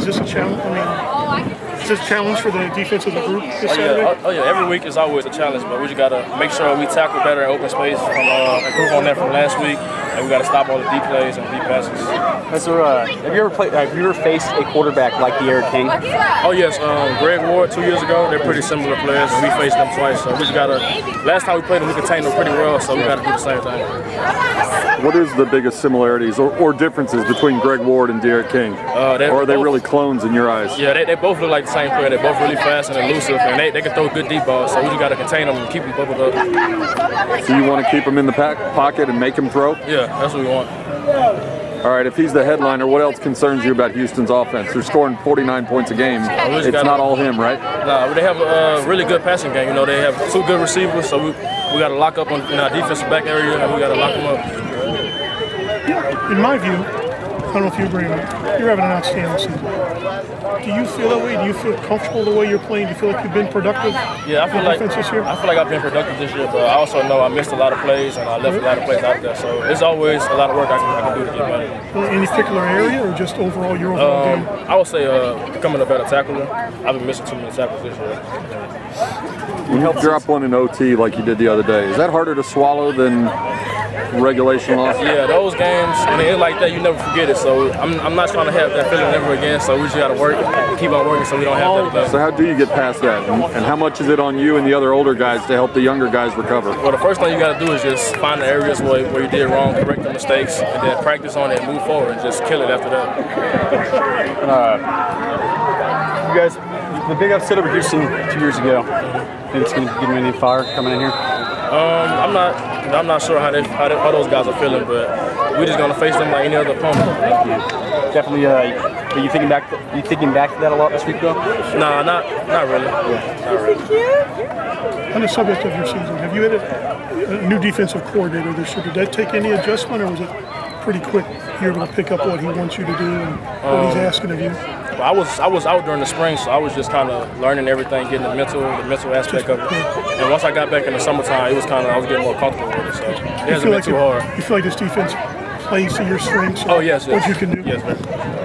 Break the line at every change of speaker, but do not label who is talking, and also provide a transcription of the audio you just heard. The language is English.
Is this a challenge? I mean, is this a challenge for the defense of the group this
Oh
Saturday?
yeah, oh, oh, yeah. Every week is always a challenge, but we just gotta make sure we tackle better in open space, from, uh, improve on that from last week, and we gotta stop all the deep plays and deep passes.
That's there, uh, have you ever played? Have you ever faced a quarterback like D'Eriq King?
Oh yes, um, Greg Ward two years ago. They're pretty similar players, and we faced them twice. So we just gotta. Last time we played them, we contained them pretty well, so we gotta do the same thing.
What is the biggest similarities or, or differences between Greg Ward and D'Eriq King?
Uh, they're
or are they
both-
really clones in your eyes?
Yeah, they, they both look like the same player. They're both really fast and elusive, and they, they can throw good deep balls. So we just gotta contain them and keep them bubbled up.
So you want to keep them in the pack, pocket and make them throw?
Yeah, that's what we want.
All right, if he's the headliner, what else concerns you about Houston's offense? They're scoring 49 points a game.
we just
It's
gotta-
not all him, right?
Nah, they have a uh, really good passing game. You know, they have two good receivers, so we we got to lock up on in our defensive back area, and we got to lock them up.
In my view, I don't know if you agree, but you're having an outstanding season. Do you feel that way? Do you feel comfortable the way you're playing? Do you feel like you've been productive?
Yeah, I feel
in
like
defense this year?
I feel like I've been productive this year, but I also know I missed a lot of plays and I left a lot of plays out there. So it's always a lot of work I can, I can do to get better.
Any particular area, or just overall your overall
Um,
game?
I would say uh, becoming a better tackler. I've been missing too many tackles this year.
When you drop one in OT like you did the other day, is that harder to swallow than regulation loss?
Yeah, those games when they end like that, you never forget it. So I'm, I'm not trying to have that feeling ever again. So we just got to work, keep on working, so we don't have that
So how do you get past that? And, and how much is it on you and the other older guys to help the younger guys recover?
Well, the first thing you got to do is just find the areas where, where you did wrong, correct the mistakes, and then practice on it and move forward and just kill it after that.
Uh, you guys, the big upset over Houston two years ago. Think it's going to give me any fire coming in here?
Um, I'm not. I'm not sure how, they, how, they, how those guys are feeling, but we're just gonna face them like any other opponent.
Definitely. Uh, are you thinking back? you thinking back to that a lot this week, though?
Nah, not not really. Not really.
On the subject of your season, have you had a, a new defensive coordinator this year? Did that take any adjustment, or was it pretty quick? You're able to pick up what he wants you to do and what he's asking of you.
But I was I was out during the spring, so I was just kind of learning everything, getting the mental the mental aspect of it. And once I got back in the summertime, it was kind of I was getting more comfortable with it. So it
You
hasn't
feel
been
like
too
you,
hard.
you feel like this defense plays to your strengths.
Oh yes, yes.
What you can do.
Yes, man.